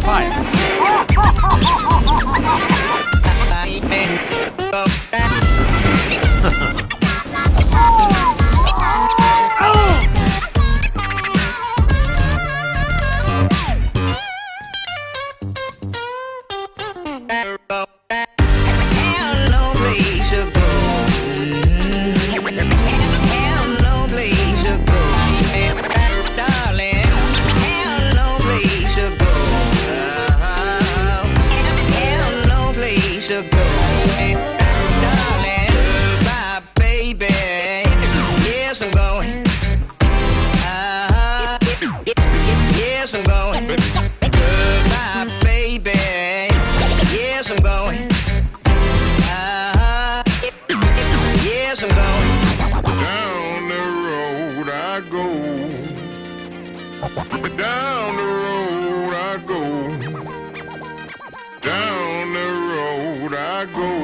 Fire. Have Yes, I'm going. Goodbye, baby. Yes, I'm going. Uh, yes, I'm going. Down the road I go. Down the road I go. Down the road I go.